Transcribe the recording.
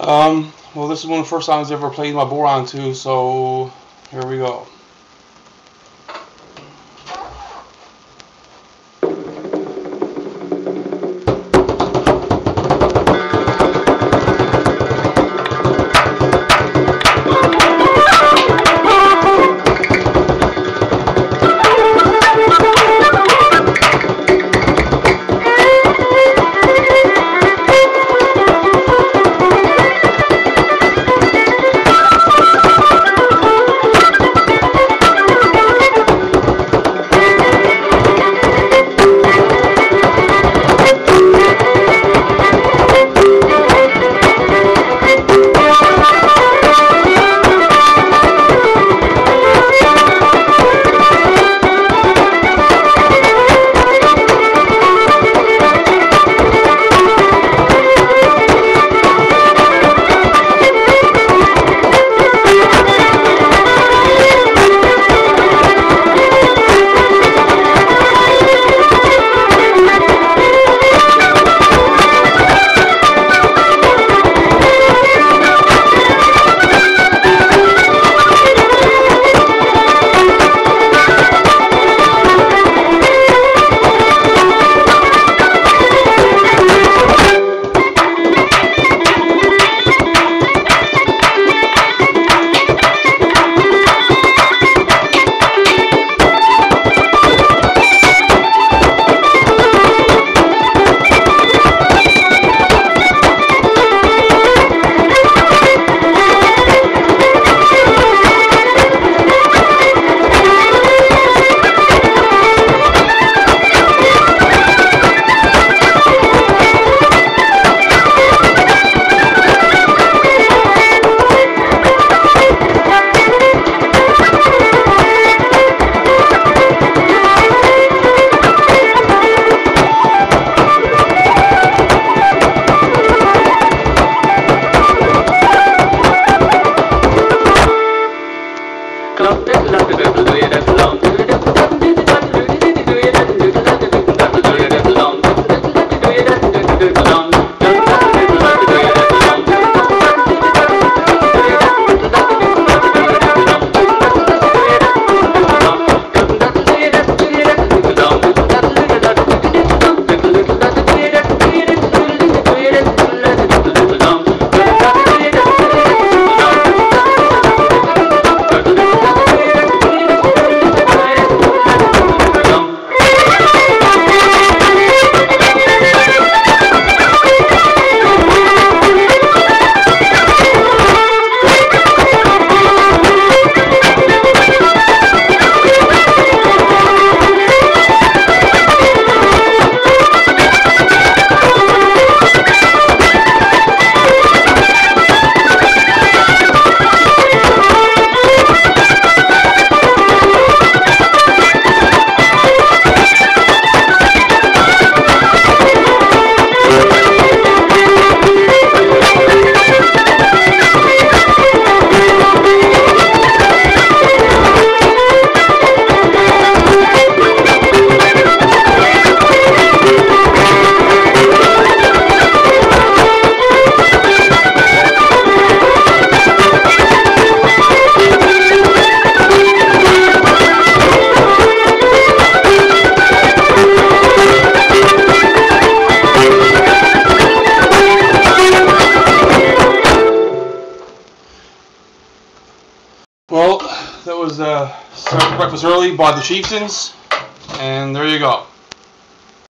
Um, well, this is one of the first songs I've ever played my Bodhran to, so here we go. to the blue, it is long. Well, that was uh, Breakfast Early by the Chieftains, and there you go.